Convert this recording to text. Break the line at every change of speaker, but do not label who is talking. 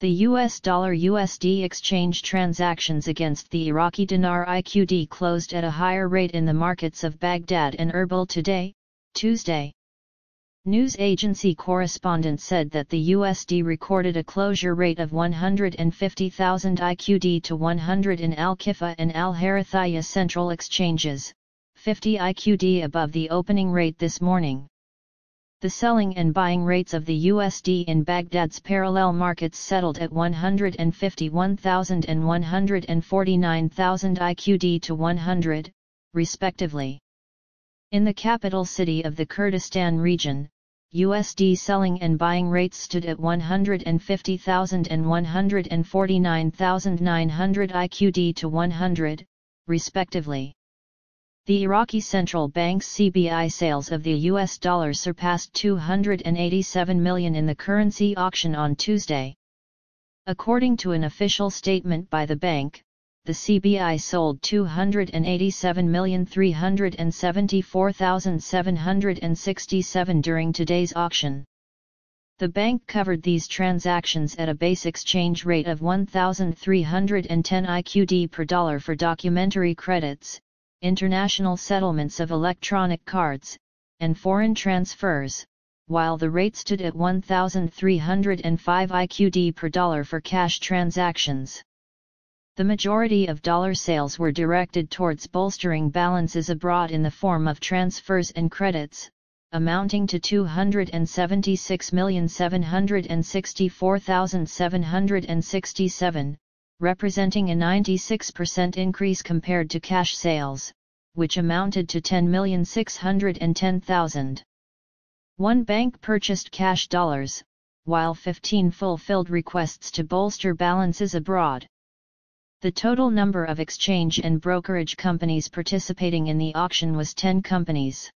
The US dollar USD exchange transactions against the Iraqi dinar IQD closed at a higher rate in the markets of Baghdad and Erbil today, Tuesday. News agency correspondent said that the USD recorded a closure rate of 150,000 IQD to 100 in Al Kifa and Al Harithiya central exchanges, 50 IQD above the opening rate this morning. The selling and buying rates of the USD in Baghdad's parallel markets settled at 151,000 and 149,000 IQD to 100, respectively. In the capital city of the Kurdistan region, USD selling and buying rates stood at 150,000 and 149,900 IQD to 100, respectively. The Iraqi central bank's CBI sales of the US dollar surpassed 287 million in the currency auction on Tuesday. According to an official statement by the bank, the CBI sold 287,374,767 during today's auction. The bank covered these transactions at a base exchange rate of 1,310 IQD per dollar for documentary credits, international settlements of electronic cards, and foreign transfers, while the rate stood at 1,305 IQD per dollar for cash transactions. The majority of dollar sales were directed towards bolstering balances abroad in the form of transfers and credits, amounting to 276,764,767, representing a 96% increase compared to cash sales, which amounted to 10,610,000. One bank purchased cash dollars, while 15 fulfilled requests to bolster balances abroad. The total number of exchange and brokerage companies participating in the auction was 10 companies.